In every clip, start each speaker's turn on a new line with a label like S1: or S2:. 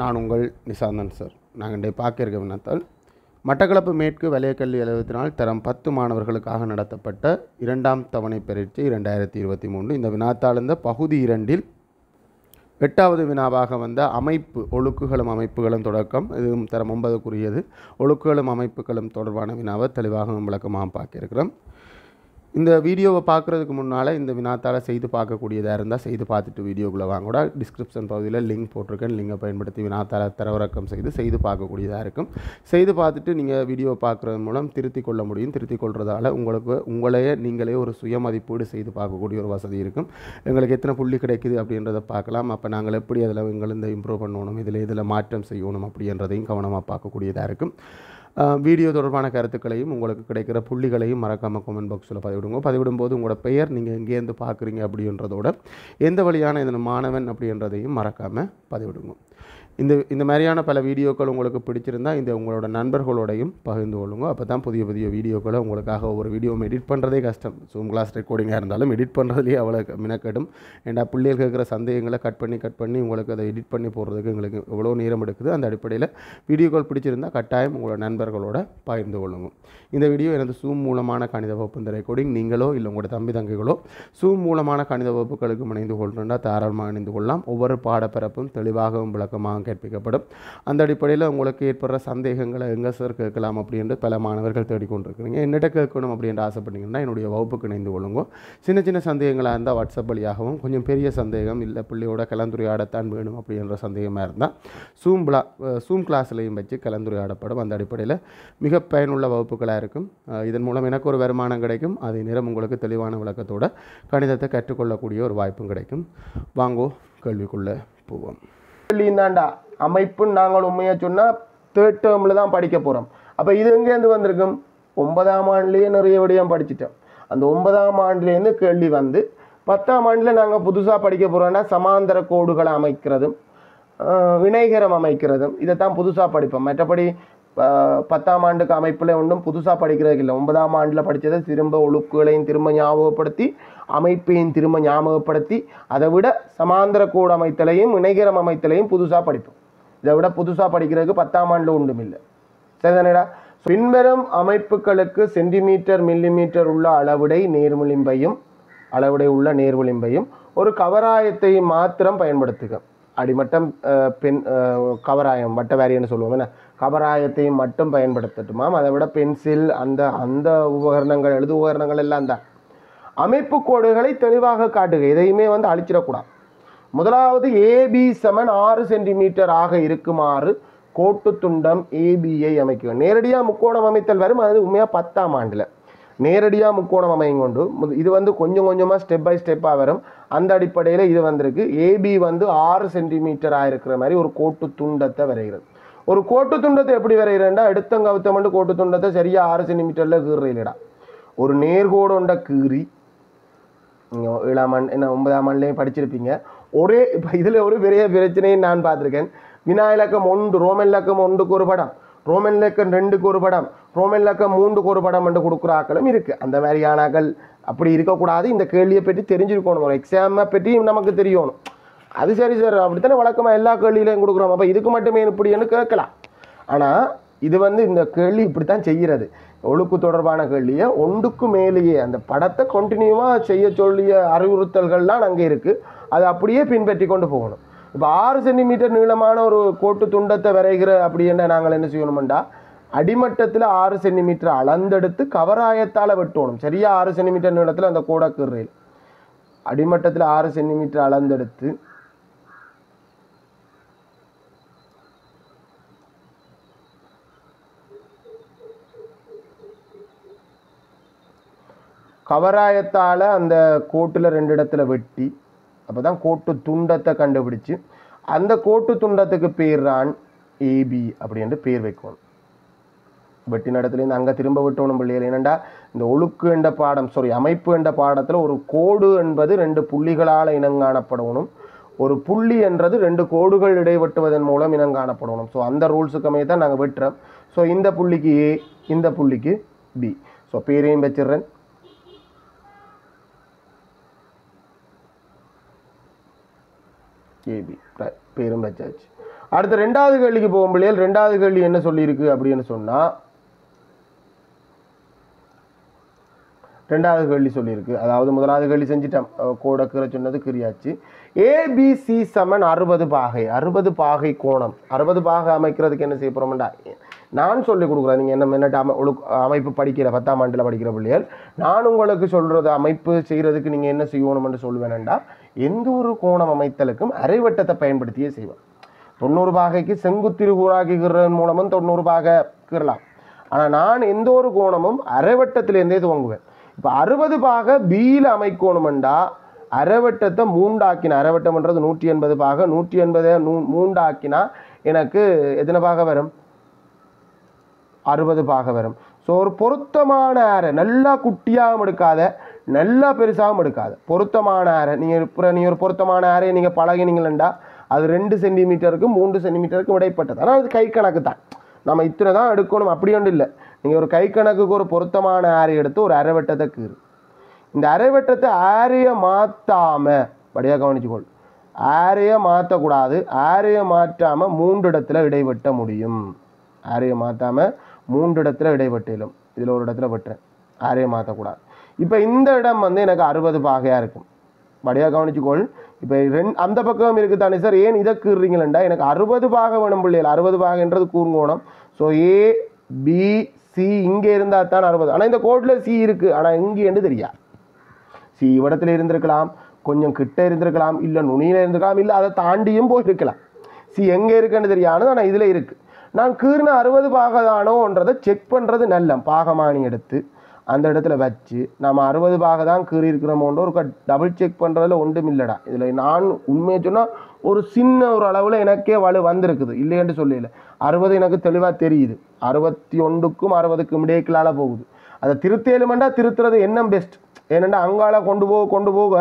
S1: நான் உங்கள் நிசாந்தன் சார் நாங்கள் இன்றைய பார்க்க இருக்க வினத்தால் மட்டக்களப்பு மேற்கு வலயக்கல்வி அலுவலகத்தினால் தரம் பத்து மாணவர்களுக்காக நடத்தப்பட்ட இரண்டாம் தவணை பரீட்சை இரண்டாயிரத்தி இருபத்தி மூன்று. இந்த வினாத்தாழ்ந்த பகுதி இரண்டில் எட்டாவது வினாவாக வந்த அமைப்பு ஒழுக்குகளும் அமைப்புகளும் தொடக்கம். இதுவும் தரம் ஒன்பதுக்குரியது. ஒழுக்குகளும் அமைப்புகளும் தொடர்பான வினாவை தெளிவாக விளக்கமாக பார்க்க இருக்கிறோம். இந்த வீடியோவை பார்க்குறதுக்கு முன்னால் இந்த வினாத்தால் செய்து பார்க்கக்கூடியதாக இருந்தால் செய்து பார்த்துட்டு வீடியோக்குள்ளே வாங்க. கூட டிஸ்கிரிப்ஷன் பகுதியில் லிங்க் போட்டிருக்கேன். லிங்கை பயன்படுத்தி வினாத்தால் தரவிறக்கம் செய்து செய்து பார்க்கக்கூடியதாக இருக்கும். செய்து பார்த்துட்டு நீங்கள் வீடியோவை பார்க்குறது மூலம் திருத்திக் கொள்ள முடியும். திருத்திக் கொள்றதால உங்களுக்கு உங்களையே நீங்களே ஒரு சுய மதிப்பீடு செய்து பார்க்கக்கூடிய ஒரு வசதி இருக்கும். எங்களுக்கு எத்தனை புள்ளி கிடைக்குது அப்படின்றத பார்க்கலாம். அப்போ நாங்கள் எப்படி அதில் எங்களை இந்த இம்ப்ரூவ் பண்ணணும் இதில் இதில் மாற்றம் செய்யணும் அப்படின்றதையும் கவனமாக பார்க்கக்கூடியதாக இருக்கும். வீடியோ தொடர்பான கருத்துக்களையும் உங்களுக்கு கிடைக்கிற புள்ளிகளையும் மறக்காமல் கமெண்ட் பாக்ஸில் பதிவிடுங்க. பதிவிடும்போது உங்களோட பெயர் நீங்கள் எங்கேருந்து பார்க்குறீங்க அப்படின்றதோட எந்த வழியான இந்த மாணவன் அப்படின்றதையும் மறக்காமல் பதிவிடுங்க. இந்த இந்த மாதிரியான பல வீடியோக்கள் உங்களுக்கு பிடிச்சிருந்தால் இந்த உங்களோட நண்பர்களோடையும் பகிர்ந்து கொள்ளுங்க. அப்போ தான் புதிய புதிய வீடியோக்களை உங்களுக்காக ஒவ்வொரு வீடியோவும் எடிட் பண்ணுறதே கஷ்டம். ஜூம் கிளாஸ் ரெக்கார்டிங்காக இருந்தாலும் எடிட் பண்ணுறதுலேயே அவ்வளோ மினக்கடும். ஏன்னா பிள்ளைகள் இருக்கிற சந்தேகங்களை கட் பண்ணி கட் பண்ணி உங்களுக்கு அதை எடிட் பண்ணி போடுறதுக்கு எங்களுக்கு எவ்வளோ நேரம் எடுக்குது. அந்த அடிப்படையில் வீடியோக்கள் பிடிச்சிருந்தால் கட்டாயம் உங்களோட நண்பர்களோட பகிர்ந்து கொள்ளுங்க. இந்த வீடியோ எனது ஜூம் மூலமான கணித வகுப்பு இந்த ரெக்கார்டிங் நீங்களோ இல்லை உங்களோட தம்பி தங்கைகளோ ஜூம் மூலமான கணித வகுப்புகளுக்கு இணைந்து கொள்கிறா தாராளமாக இணைந்து கொள்ளலாம். ஒவ்வொரு பாடப்பிறப்பும் தெளிவாகவும் விளக்கமாக கற்பிக்கப்படும் அந்த அடிப்படையில் உங்களுக்கு ஏற்படுற சந்தேகங்களை எங்கே சார் கேட்கலாம் அப்படின்ட்டு பல மாணவர்கள் தேடிக்கொண்டிருக்கிறீங்க. என்னட்ட கேட்கணும் அப்படின்ற ஆசைப்பட்டீங்கன்னா என்னுடைய வகுப்புக்கு இணைந்து கொள்ளுங்க சின்ன சின்ன சந்தேகங்களாக இருந்தால் வாட்ஸ்அப் வழியாகவும் கொஞ்சம் பெரிய சந்தேகம் இல்லை பிள்ளையோட கலந்துரையாடத்தான் வேணும் அப்படின்ற சந்தேகமாக இருந்தால் சூம் பிளா சூம் கிளாஸ்லையும் வச்சு கலந்துரையாடப்படும். அந்த அடிப்படையில் மிக பயனுள்ள வகுப்புகளாக இருக்கும். இதன் மூலம் எனக்கு ஒரு வருமானம் கிடைக்கும். அதே நேரம் உங்களுக்கு தெளிவான விளக்கத்தோட கணிதத்தை கற்றுக்கொள்ளக்கூடிய ஒரு வாய்ப்பும் கிடைக்கும். வாங்கோ கேள்விக்குள்ளே போவோம்.
S2: தாண்டா அமைப்புன்னு நாங்கள் உண்மையாக சொன்னால் தேர்ட் டேர்மில் தான் படிக்க போகிறோம் அப்போ இது எங்கேருந்து வந்திருக்கும்? ஒன்பதாம் ஆண்டுலேயே நிறைய விடயம் படிச்சிட்டோம். அந்த ஒன்பதாம் ஆண்டுலேருந்து கேள்வி வந்து பத்தாம் ஆண்டில் நாங்கள் புதுசாக படிக்க போகிறோன்னா சமாந்தர கோடுகளை அமைக்கிறதும் ஆஹ், இணைகரம் அமைக்கிறதும் இதைத்தான் புதுசாக படிப்போம். மற்றபடி பத்தாம் ஆண்டுக்கு அமைப்பில் ஒன்றும் புதுசாக படிக்கிறதுக்கு இல்லை. ஒன்பதாம் ஆண்டில் படித்ததை திரும்ப ஒழுக்குகளையும் திரும்ப ஞாபகப்படுத்தி அமைப்பையும் திரும்ப ஞாபகப்படுத்தி அதை விட சமாந்தர கோடு அமைத்தலையும் இணைகரம் அமைத்தலையும் புதுசாக படிப்போம் இதை விட புதுசாக படிக்கிறதுக்கு பத்தாம் ஆண்டில் ஒன்றும் இல்லை. சரிதானடா? பின்வரும் அமைப்புகளுக்கு சென்டிமீட்டர் மில்லிமீட்டர் உள்ள அளவுடை நேர்விளிம்பையும் அளவுடை உள்ள நேர்விளிம்பையும் ஒரு கவராயத்தை மாத்திரம் பயன்படுத்துக. அடிமட்டம் பெண் கவராயம் வட்ட வேரியன்னு சொல்லுவோம் என்ன? கபராயத்தையும் மட்டும் பயன்படுத்தட்டுமாம். அதை விட பென்சில் அந்த அந்த உபகரணங்கள் எழுது உபகரணங்கள் எல்லாம் தான் அமைப்பு கோடுகளை தெளிவாக காட்டுக. எதையுமே வந்து அழிச்சிடக்கூடாது. முதலாவது ஏபி செமன் ஆறு சென்டிமீட்டர் ஆக இருக்குமாறு கோட்டு துண்டம் ஏபியை அமைக்கும் நேரடியாக முக்கோணம் அமைத்தல் வரும். அது உண்மையாக பத்தாம் ஆண்டில். நேரடியாக முக்கோணம் அமையும் கொண்டு இது வந்து கொஞ்சம் கொஞ்சமாக ஸ்டெப் பை ஸ்டெப்பாக வரும். அந்த அடிப்படையில் இது வந்திருக்கு. ஏபி வந்து ஆறு சென்டிமீட்டர் ஆகிருக்கிற மாதிரி ஒரு கோட்டு துண்டத்தை வரைகிறது. ஒரு கோட்டு துண்டத்தை எப்படி வரைகிறேன்டா எடுத்தங்கவுத்தமண்டு கோட்டு துண்டத்தை சரியாக ஆறு சென்டிமீட்டரில் கீறுறீங்கடா ஒரு நேர்கோடுண்ட கீறி நீங்கள் ஏழாம் ஆண்டு என்ன ஒன்பதாம் ஆண்டுலேயும் படிச்சிருப்பீங்க. ஒரே இப்போ இதில் ஒரு பெரிய பிரச்சனையை நான் பார்த்துருக்கேன். வினா இலக்கம் ஒன்று ரோமன் இலக்கம் ஒன்றுக்கு ஒரு படம். ரோமன் இலக்கம் ரெண்டுக்கு ஒரு படம். ரோமன் இலக்கம் மூன்றுக்கு ஒரு படம் என்று கொடுக்குற ஆக்களும் இருக்குது அந்த மாதிரியானாக்கள் அப்படி இருக்கக்கூடாது. இந்த கேள்வியை பற்றி தெரிஞ்சிருக்கணும். ஒரு எக்ஸாமை பற்றி நமக்கு தெரியணும். அது சரி சார் அப்படித்தானே வழக்கமாக எல்லா கேள்வியிலையும் கொடுக்குறோம். அப்போ இதுக்கு மட்டுமே இப்படின்னு கேட்கலாம். ஆனால் இது வந்து இந்த கேள்வி இப்படி தான் செய்கிறது. ஒழுக்கு தொடர்பான கேள்வியை ஒன்றுக்கு மேலேயே அந்த படத்தை கண்டினியூவாக செய்ய சொல்லிய அறிவுறுத்தல்கள்லாம் அங்கே இருக்குது அதை அப்படியே பின்பற்றி கொண்டு போகணும். இப்போ ஆறு சென்டிமீட்டர் நீளமான ஒரு கோட்டு துண்டத்தை வரைகிற அப்படின்னா நாங்கள் என்ன செய்யணுமெண்டா அடிமட்டத்தில் ஆறு சென்டிமீட்டர் அளந்தெடுத்து கவராயத்தால் வெட்டணும். சரியா? ஆறு சென்டிமீட்டர் நீளத்தில் அந்த கோடை கீறல். அடிமட்டத்தில் ஆறு சென்டிமீட்டர் அளந்தெடுத்து கவராயத்தால் அந்த கோட்டில் ரெண்டு இடத்துல வெட்டி அப்போ தான் கோட்டு துண்டத்தை கண்டுபிடிச்சு அந்த கோட்டு துண்டத்துக்கு பேர் தான் ஏபி அப்படின்ட்டு பேர் வைக்கணும். வெட்டின இடத்துலேருந்து அங்கே திரும்ப விட்டோணும் பிள்ளைகள். என்னண்டா இந்த ஒழுக்கு என்ற பாடம் சாரி அமைப்பு என்ற பாடத்தில் ஒரு கோடு என்பது ரெண்டு புள்ளிகளால் இனங்காணப்படணும் ஒரு புள்ளி என்றது ரெண்டு கோடுகள் இடைவெட்டுவதன் மூலம் இனங்காணப்படணும் ஸோ அந்த ரூல்ஸுக்கு அமைய தான் நாங்கள் வெட்டுறோம். ஸோ இந்த புள்ளிக்கு ஏ இந்த புள்ளிக்கு பி ஸோ பேரையும் வச்சிடுறேன். ஏபி பேரும் வச்சாச்சு அடுத்த ரெண்டாவது கேள்விக்கு போகும் பிள்ளைகள். ரெண்டாவது கேள்வி என்ன சொல்லியிருக்கு அப்படின்னு சொன்னால் ரெண்டாவது கேள்வி சொல்லியிருக்கு. அதாவது முதலாவது கேள்வி செஞ்சிட்டோம் கோடக்கிற சொன்னது கிரியாச்சு. ஏபிசி சமன் அறுபது பாகை. அறுபது பாகை கோணம். அறுபது பாகை அமைக்கிறதுக்கு என்ன செய்ய போகிறோம்டா நான் சொல்லிக் கொடுக்குறேன். நீங்கள் என்ன என்னட்டு அமை அமைப்பு படிக்கிற பத்தாம் ஆண்டில் படிக்கிற பிள்ளைகள் நான் உங்களுக்கு சொல்கிறது அமைப்பு செய்கிறதுக்கு நீங்கள் என்ன செய்யணும்னு சொல்லுவேன்டா எந்த ஒரு கோணம் அமைத்தலுக்கும் அரைவட்டத்தை பயன்படுத்தியே செய்வேன். தொண்ணூறு பாகைக்கு செங்குத்திருகுராக்கிக்கிறதன் மூலமும் தொண்ணூறு பாகை ஆனால் நான் எந்த ஒரு கோணமும் அரைவட்டத்திலேருந்தே துவங்குவேன். இப்போ அறுபது பாக பியில் அமைக்கணுமெண்டா அரைவட்டத்தை மூண்டாக்கின அரைவட்டம்ன்றது நூற்றி எண்பது பாக நூற்றி எண்பதை நூ மூண்டாக்கினா எனக்கு எத்தனை பாக வரும்? அறுபது பாக வரும். ஸோ ஒரு பொருத்தமான ஆரை நல்லா குட்டியாகவும் எடுக்காத நல்லா பெருசாகவும் எடுக்காத. பொருத்தமான ஆரை நீங்கள் இப்போ நீங்கள் ஒரு பொருத்தமான ஆரையை நீங்கள் பழகினீங்களா அது ரெண்டு சென்டிமீட்டருக்கு மூன்று சென்டிமீட்டருக்கு இடைப்பட்டது. ஆனால் அது கை கணக்கு தான். நம்ம இத்தனை தான் எடுக்கணும் அப்படி ஒன்றும் இல்லை. நீங்கள் ஒரு கை கணக்குக்கு ஒரு பொருத்தமான ஆரை எடுத்து ஒரு அரைவட்டத்தை கீறு. இந்த அரைவட்டத்தை ஆரையை மாற்றாமல் படியாக கவனிச்சுக்கொள். ஆரையை மாற்றக்கூடாது ஆரையை மாற்றாமல் மூன்று இடத்துல இடைவெட்ட முடியும். ஆரையை மாற்றாமல் மூன்று இடத்துல இடைவெட்டிலும் இதில் ஒரு இடத்துல வெட்டுறேன். ஆரையை மாற்றக்கூடாது இப்போ இந்த இடம் வந்து எனக்கு அறுபது பாகையாக இருக்கும். படியாக கவனிச்சுக்கோள். இப்போ ரெண்டு அந்த பக்கம் இருக்குது தானே சார்? ஏன் இதை கீறுறீங்களா எனக்கு அறுபது பாகை வேணும் பிள்ளைகள் அறுபது பாகன்றது கூறுங்கோணம். ஸோ ஏ பி சி இங்கே இருந்தால் தான் அறுபது. ஆனால் இந்த கோட்டில் சி இருக்குது ஆனால் இங்கே என்று சி இடத்துல இருந்திருக்கலாம். கொஞ்சம் கிட்ட இருந்திருக்கலாம். இல்லை நுனியில் இருந்திருக்கலாம். இல்லை அதை தாண்டியும் போயிருக்கலாம். சி எங்கே இருக்குன்னு தெரியாது. ஆனால் இதில் இருக்குது நான் கீறின அறுபது பாகதானோன்றதை செக் பண்ணுறது நல்ல பாகமானி எடுத்து அந்த இடத்துல வச்சு நம்ம அறுபது பாக தான் கீறி இருக்கிறோமோன்ற ஒரு டபுள் செக் பண்ணுறதுல ஒன்றும் இல்லைடா. இதில் நான் உண்மையை சொன்னால் ஒரு சின்ன ஒரு அளவில் எனக்கே வலு வந்திருக்குது. இல்லையென்று சொல்லல. அறுபது எனக்கு தெளிவாக தெரியுது. அறுபத்தி ஒன்றுக்கும் அறுபதுக்கும் இடையக்கலால போகுது. அதை திருத்தேலுமெண்டா திருத்துறது என்ன பெஸ்ட் ஏனெண்டா அங்கால கொண்டு போக கொண்டு போக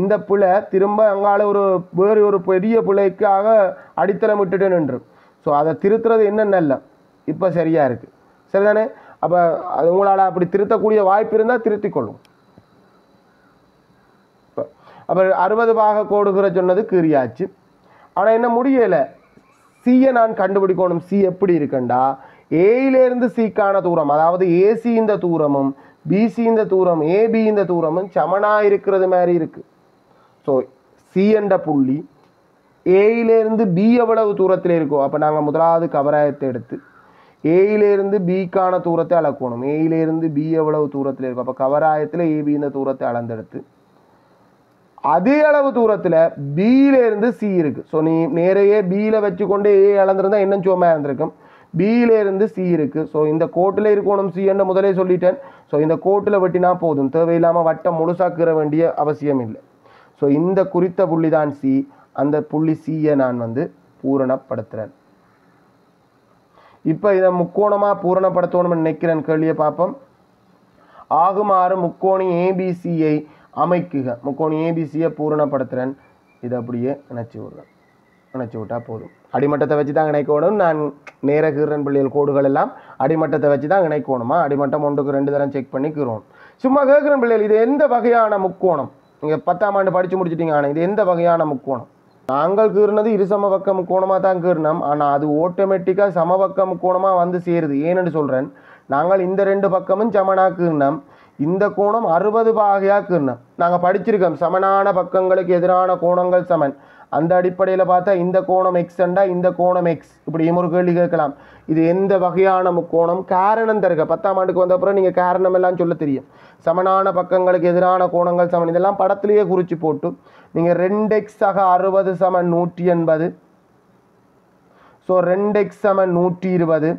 S2: இந்த பிள்ளை திரும்ப அங்கால ஒரு வேறு ஒரு பெரிய பிள்ளைக்காக அடித்தளம் விட்டுட்டு நின்று. ஸோ அதை திருத்துறது என்னென்ன நல்ல இப்போ சரியா இருக்கு. சரிதானே? அப்போ அது உங்களால் அப்படி திருத்தக்கூடிய வாய்ப்பு இருந்தால் திருத்திக் கொள்ளும். அப்போ அறுபது பாக கோடுகிற சொன்னது கீறியாச்சு. ஆனால் என்ன முடியலை? சியை நான் கண்டுபிடிக்கணும். சி எப்படி இருக்குண்டா? ஏயிலேருந்து சிக்கான தூரம் அதாவது ஏசி இந்த தூரமும் பிசி இந்த தூரம் ஏபி இந்த தூரமும் சமனா இருக்கிறது மாதிரி இருக்கு. ஸோ சி என்ற புள்ளி ஏயிலேருந்து பி எவ்வளவு தூரத்தில் இருக்கோ அப்போ நாங்கள் முதலாவது கவராயத்தை எடுத்து ஏயிலேருந்து பிக்கான தூரத்தை அளக்கணும். ஏயிலேருந்து பி எவ்வளவு தூரத்தில் இருக்கும் அப்போ கவராயத்தில் ஏபி இந்த தூரத்தை அளந்தெடுத்து அதே அளவு தூரத்தில் பியிலேருந்து சி இருக்கு. ஸோ நீ நேரையே பியில் வச்சுக்கொண்டு ஏ அளந்திருந்தா இன்னும் சுவமாக இருந்திருக்கும். பியிலேருந்து சி இருக்கு. ஸோ இந்த கோட்டில் இருக்கணும் சின்னு முதலே சொல்லிட்டேன். ஸோ இந்த கோட்டில் வெட்டினா போதும். தேவையில்லாமல் வட்டம் முழுசாக்கிற வேண்டிய அவசியம் இல்லை. ஸோ இந்த குறித்த புள்ளி தான் சி அந்த புள்ளி சியை நான் வந்து பூரணப்படுத்துகிறேன் இப்போ இதை முக்கோணமாக பூரணப்படுத்தணும்னு நினைக்கிறேன் கேள்வியை பார்ப்போம். ஆகுமாறு முக்கோணி ஏபிசியை அமைக்குக. முக்கோணி ஏபிசியை பூரணப்படுத்துகிறேன் இதை அப்படியே இணைச்சி விடுறேன். இணைச்சி விட்டால் போதும். அடிமட்டத்தை வச்சு தான் இணைக்கணும். நான் நேர கீரன் பிள்ளைகள் கோடுகள் எல்லாம் அடிமட்டத்தை வச்சு தான் இணைக்கணுமா? அடிமட்டம் ஒன்றுக்கு ரெண்டு தரம் செக் பண்ணி கீறணும் சும்மா கேட்குறேன் பிள்ளைகள் இது எந்த வகையான முக்கோணம்? நீங்கள் பத்தாம் ஆண்டு படித்து முடிச்சிட்டிங்க ஆனால் இது எந்த வகையான முக்கோணம்? நாங்கள் கீறினது இரு சமபக்கம் கோணமாக தான் கீறினோம். ஆனால் அது ஆட்டோமேட்டிக்காக சமபக்கம் கோணமாக வந்து சேருது. ஏன்னு சொல்கிறேன் நாங்கள் இந்த ரெண்டு பக்கமும் சமனாக கீறினோம். இந்த கோணம் அறுபது பாகையாக கீறினோம். நாங்கள் படிச்சிருக்கோம் சமனான பக்கங்களுக்கு எதிரான கோணங்கள் சமன். அந்த அடிப்படையில் பார்த்தா இந்த கோணம் எக்ஸ்ண்டா இந்த கோணம் எக்ஸ் இப்படி ஒரு கேள்வி கேட்கலாம். இது எந்த வகையான முக்கோணம் காரணம் தருக. பத்தாம் ஆண்டுக்கு வந்த அப்புறம் நீங்கள் காரணம் எல்லாம் சொல்ல தெரியும். சமனான பக்கங்களுக்கு எதிரான கோணங்கள் சமன். இதெல்லாம் படத்திலேயே குறித்து போட்டு நீங்கள் ரெண்டு எக்ஸ் ஆக அறுபது சமன் நூற்றி எண்பது. ஸோ ரெண்டு எக்ஸ் சமன் நூற்றி இருபது.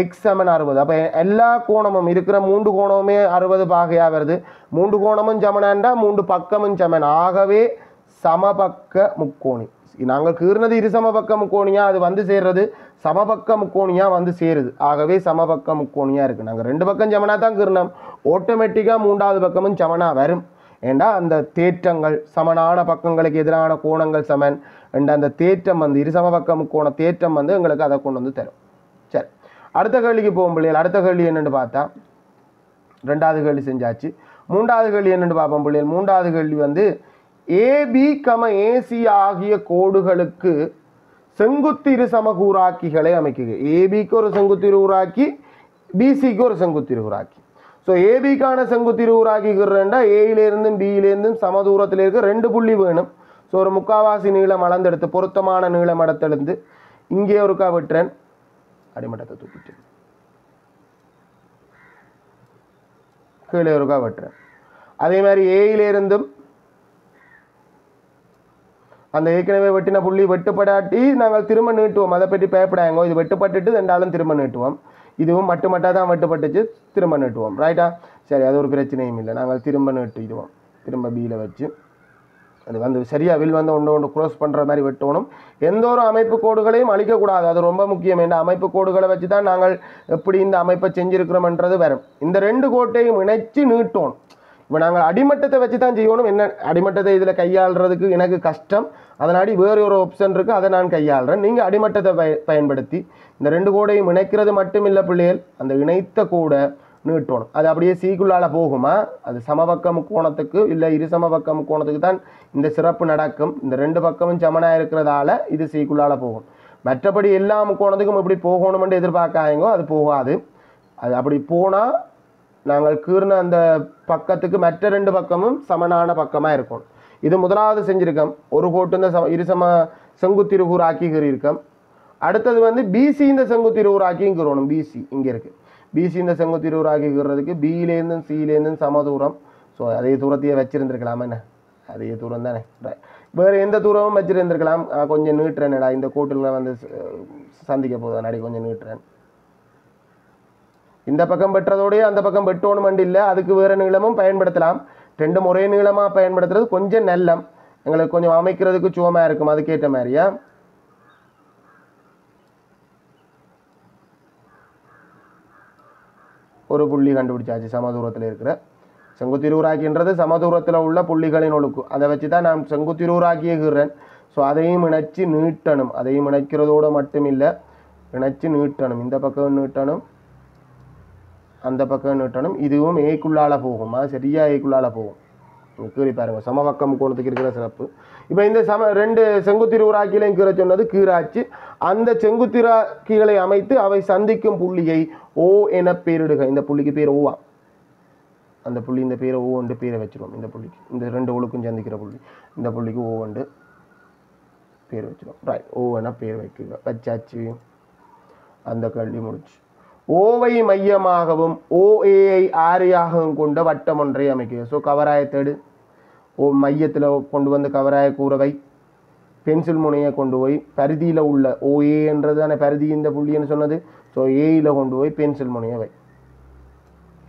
S2: எக்ஸ் சமன் அறுபது. அப்போ எல்லா கோணமும் இருக்கிற மூன்று கோணமுமே அறுபது பாகையாக வருது மூன்று கோணமும் சமனாண்டா மூன்று பக்கமும் சமன். ஆகவே சமபக்க முக்கோணி. நாங்கள் கீர்னது இரு சமபக்க முக்கோணியா? அது வந்து சேர்றது சமபக்க முக்கோணியாக வந்து சேருது. ஆகவே சமபக்க முக்கோணியாக இருக்குது நாங்கள் ரெண்டு பக்கம் சமனா தான் கீறினோம். ஆட்டோமேட்டிக்காக மூன்றாவது பக்கமும் சமனா வரும். ஏண்டா? அந்த தேற்றங்கள் சமனான பக்கங்களுக்கு எதிரான கோணங்கள் சமன். என்ற அந்த தேற்றம் வந்து இரு சமபக்க முக்கோண தேற்றம் வந்து எங்களுக்கு அதை கொண்டு வந்து தரும். சரி. அடுத்த கேள்விக்கு போகும் பிள்ளைகள். அடுத்த கேள்வி என்னென்னு பார்த்தா ரெண்டாவது கேள்வி செஞ்சாச்சு. மூன்றாவது கேள்வி என்னென்னு பார்ப்போம் பிள்ளைகள். மூன்றாவது கேள்வி வந்து ஏபி கம ஏசி ஆகிய கோடுகளுக்கு செங்குத்திரு சமகூராக்கிகளை அமைக்குது ஏபிக்கு ஒரு செங்குத்திரு ஊராக்கி பிசிக்கு ஒரு செங்குத்திரு ஊராக்கி ஸோ ஏபிக்கான செங்குத்திரு இருவுராக்கிக்கிறேன்டா ஏயிலேருந்தும் பியிலேருந்தும் சம தூரத்தில் இருக்க ரெண்டு புள்ளி வேணும். ஸோ ஒரு முக்காவாசி நீளம் அளந்தெடுத்து பொருத்தமான நீளம் இடத்தெடுத்து இங்கே ஒருக்கா விட்டுறேன். அடிமட்டத்தை தூக்கிட்டு. கீழே ஒருக்கா வெட்டுறேன். அதே மாதிரி ஏயிலிருந்தும் அந்த ஏற்கனவே வெட்டின புள்ளி வெட்டுப்படாட்டி நாங்கள் திரும்ப நீட்டுவோம். அதை பற்றி பயப்படாங்க இது வெட்டுப்பட்டுட்டு ரெண்டாலும் திரும்ப நீட்டுவோம். இதுவும் மட்டு மட்டாக தான் வெட்டுப்பட்டுச்சு. திரும்ப நீட்டுவோம். ரைட்டா சரி அது ஒரு பிரச்சனையும் இல்லை. நாங்கள் திரும்ப நீட்டிடுவோம். திரும்ப பியில் வச்சு. அது வந்து சரியாக வில் வந்து ஒன்று ஒன்று க்ரோஸ் பண்ணுற மாதிரி வெட்டணும். எந்த ஒரு அமைப்பு கோடுகளையும் அழிக்கக்கூடாது. அது ரொம்ப முக்கியம். இந்த அமைப்பு கோடுகளை வச்சு தான் நாங்கள் எப்படி இந்த அமைப்பை செஞ்சுருக்கிறோம்ன்றது வரும். இந்த ரெண்டு கோட்டையும் இணைச்சு நீட்டோம் இப்போ நாங்கள் அடிமட்டத்தை வச்சு தான் செய்யணும். என்ன அடிமட்டத்தை இதில் கையாளுறதுக்கு எனக்கு கஷ்டம். அதனாடி வேறு ஒரு ஆப்ஷன் இருக்குது அதை நான் கையாளுறேன். நீங்கள் அடிமட்டத்தை பய பயன்படுத்தி இந்த ரெண்டு கோடையும் இணைக்கிறது மட்டும் இல்லை பிள்ளைகள் அந்த இணைத்த கூட நீட்டணும். அது அப்படியே சீக்குள்ளால் போகுமா? அது சமபக்க முக்கோணத்துக்கு இல்லை இரு சமபக்க முக்கோணத்துக்கு தான் இந்த சிறப்பு நடக்கும். இந்த ரெண்டு பக்கமும் சமனாக இருக்கிறதால இது சீக்குள்ளால் போகும். மற்றபடி எல்லா முக்கோணத்துக்கும் இப்படி போகணுமென்று எதிர்பார்க்காதீங்கோ அது போகாது. அது அப்படி போனால் நாங்கள் கீர்ன அந்த பக்கத்துக்கு மற்ற ரெண்டு பக்கமும் சமனான பக்கமாக இருக்கும். இது முதலாவது செஞ்சுருக்கோம். ஒரு கோட்டு சம இரு சம செங்குத்திருகூர் ஆக்கி அடுத்தது வந்து பிசி இந்த செங்குத்திருகூர் ஆக்கிங்கிறோணும் பிசி இங்கே இருக்குது பிசி இந்த செங்குத்திருகூர் ஆக்கிக்கிறதுக்கு பியிலேருந்தும் சியிலேருந்தும் சம தூரம். ஸோ அதே தூரத்தையே வச்சிருந்துருக்கலாம். என்ன? அதே தூரம் தானே. வேறு எந்த தூரமும் வச்சிருந்துருக்கலாம். கொஞ்சம் நீட்டுறேன்டா இந்த கோட்டில் வந்து ச- சந்திக்க போதும் நடி கொஞ்சம் நீட்டுறேன். இந்த பக்கம் வெட்டுறதோடய அந்த பக்கம் வெட்டணுமெண்டு இல்லை. அதுக்கு வேறு நீளமும் பயன்படுத்தலாம். ரெண்டு ஒரே நீளமாக பயன்படுத்துறது கொஞ்சம் நல்லம். எங்களுக்கு கொஞ்சம் அமைக்கிறதுக்கு சுவமாக இருக்கும். அதுக்கேற்ற மாதிரியா? ஒரு புள்ளி கண்டுபிடிச்சாச்சு சமதூரத்தில் இருக்கிற. செங்குத்திரூராக்கின்றது சமதூரத்தில் உள்ள புள்ளிகளின் ஒழுக்கு. அதை வச்சு தான் நான் செங்குத்திரூராக்கியகிறேன் ஸோ அதையும் இணைச்சி நீட்டணும். அதையும் இணைக்கிறதோடு மட்டும் இல்லை இணைச்சி நீட்டணும். இந்த பக்கம் நீட்டணும். அந்த பக்கம் நீட்டணும். இதுவும் ஏக்குள்ளால் போகும். அது சரியா ஏக்குள்ளால் போகும். இங்க கீறி பாருங்க. சமபக்கம் கோணத்துக்கு இருக்கிற சிறப்பு. இப்போ இந்த சம ரெண்டு செங்குத்திரு செங்குத்திருவுராக்கிகளையும் கீரை சொன்னது கீராச்சு அந்த செங்குத்திராக்கிகளை அமைத்து அவை சந்திக்கும் புள்ளியை ஓ என பேரிடுக இந்த புள்ளிக்கு பேர் ஓவா அந்த புள்ளி இந்த பேரை ஓ ஒன்று பேரை வச்சிருவோம். இந்த புள்ளிக்கு இந்த ரெண்டு ஒழுக்கும் சந்திக்கிற புள்ளி. இந்த புள்ளிக்கு ஓ ஒன்று பேர் வச்சிருவோம். ரைட் ஓ என பேர் வைக்க வச்சாச்சு. அந்த கல்வி முடிச்சு. ஓவை மையமாகவும் ஓஏஐ ஆரியாகவும் கொண்ட வட்டம் ஒன்றை அமைக்கிறது ஸோ கவராய தேடு. ஓ மையத்தில் கொண்டு வந்து கவராய கூறவை பென்சில் முனையை கொண்டு போய் பரிதியில் உள்ள ஓஏன்றது தானே பரிதி இந்த புள்ளின்னு சொன்னது. ஸோ ஏயில் கொண்டு போய் பென்சில் முனையை வை.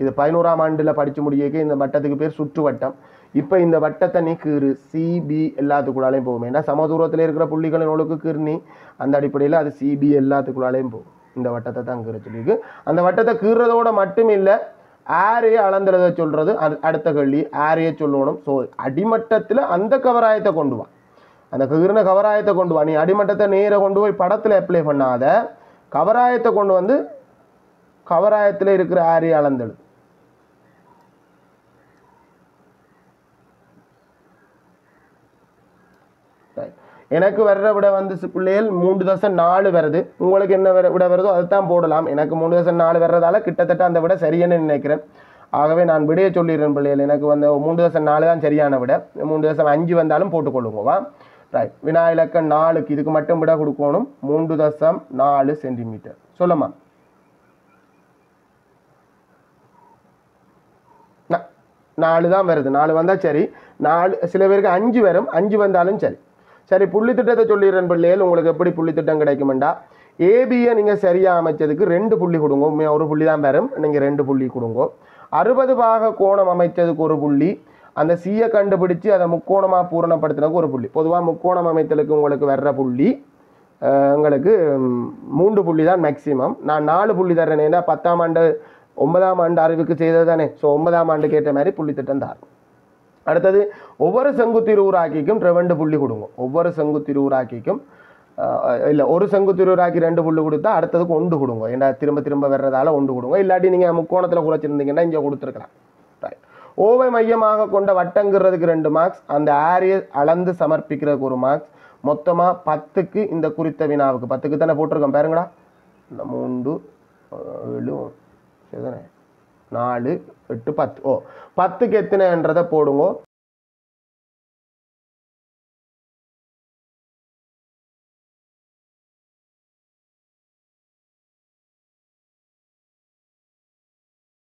S2: இது பதினோராம் ஆண்டில் படித்து முடியக்க இந்த வட்டத்துக்கு பேர் சுற்று வட்டம் இப்போ இந்த வட்டத்தை நீ கீறு. சிபி எல்லாத்துக்குள்ளாலையும் போகும். ஏன்னா சமதூரத்தில் இருக்கிற புள்ளிகளின் ஒழுக்கு கீர்னி அந்த அடிப்படையில் அது சிபி எல்லாத்துக்குள்ளாலையும் போகும். இந்த வட்டத்தை தான் கீற சொல்லியிருக்கு. அந்த வட்டத்தை கீறதோட மட்டும் இல்லை ஆரையை அளந்துறத சொல்கிறது அது அடுத்த கேள்வி ஆரையை சொல்லணும். ஸோ அடிமட்டத்தில் அந்த கவராயத்தை கொண்டு வா. அந்த கீர்ண கவராயத்தை கொண்டு வா. நீ அடிமட்டத்தை நேராக கொண்டு போய் படத்தில் அப்ளை பண்ணாத. கவராயத்தை கொண்டு வந்து கவராயத்தில் இருக்கிற ஆரையை அளந்தெடு. எனக்கு வர்ற விட வந்து பிள்ளைகள் மூன்று தசம் நாலு வருது. உங்களுக்கு என்ன விட வருதோ வருதோ அதுதான் போடலாம். எனக்கு மூணு தசம் நாலு வர்றதால கிட்டத்தட்ட அந்த விட சரின்னு நினைக்கிறேன். ஆகவே நான் விடையை சொல்லிடுறேன் பிள்ளைகள். எனக்கு வந்து மூன்று தசம் நாலு தான் சரியான விட. மூன்று தசம் அஞ்சு வந்தாலும் போட்டுக்கொள்ளுங்கவா ரைட் வினா இலக்கம் நாலுக்கு இதுக்கு மட்டும் விட கொடுக்கணும். மூன்று தசம் நாலு சென்டிமீட்டர். சொல்லுமா நாலு தான் வருது. நாலு வந்தால் சரி. நாலு சில பேருக்கு அஞ்சு வரும். அஞ்சு வந்தாலும் சரி. சரி புள்ளி திட்டத்தை சொல்லிடுறேன் பிள்ளைகள். உங்களுக்கு எப்படி புள்ளி திட்டம் கிடைக்குமெண்டா ஏபியை நீங்கள் சரியாக அமைச்சதுக்கு ரெண்டு புள்ளி கொடுங்க. உண்மையாக ஒரு புள்ளி தான் வரும். நீங்கள் ரெண்டு புள்ளி கொடுங்க. அறுபது பாக கோணம் அமைச்சதுக்கு ஒரு புள்ளி. அந்த சியை கண்டுபிடிச்சு அதை முக்கோணமாக பூரணப்படுத்தினதுக்கு ஒரு புள்ளி. பொதுவாக முக்கோணம் அமைத்தலுக்கு உங்களுக்கு வர்ற புள்ளி உங்களுக்கு மூன்று புள்ளி தான் மேக்சிமம் நான் நாலு புள்ளி தரேன் ஏன்னா பத்தாம் ஆண்டு ஒன்பதாம் ஆண்டு அறிவுக்கு செய்தது தானே ஸோ ஒன்பதாம் ஆண்டு கேட்ட மாதிரி புள்ளி திட்டம் தான். அடுத்தது ஒவ்வொரு செங்குத்திருவுராக்கிக்கும் ரெண்டு புள்ளி கொடுங்க. ஒவ்வொரு செங்குத்திருவுராக்கிக்கும் இல்லை ஒரு செங்குத்திருவுராக்கி ரெண்டு புள்ளி கொடுத்தா அடுத்ததுக்கு ஒன்று கொடுங்க. ஏன்னா திரும்ப திரும்ப வர்றதால ஒன்று கொடுங்க. இல்லாட்டி நீங்கள் முக்கோணத்தில் குறைச்சிருந்தீங்கன்னா இங்கே கொடுத்துருக்கலாம். ரைட் ஓவை மையமாக கொண்ட வட்டங்கிறதுக்கு ரெண்டு மார்க்ஸ் அந்த ஆரியை அளந்து சமர்ப்பிக்கிறதுக்கு ஒரு மார்க்ஸ் மொத்தமாக பத்துக்கு இந்த குறித்த வினாவுக்கு பத்துக்கு தானே போட்டிருக்கோம் பாருங்களா இந்த மூன்று ஏழு சரிதானே நாலு எட்டு பத்து. ஓ பத்துக்கு எத்தனைன்றதை போடுங்க.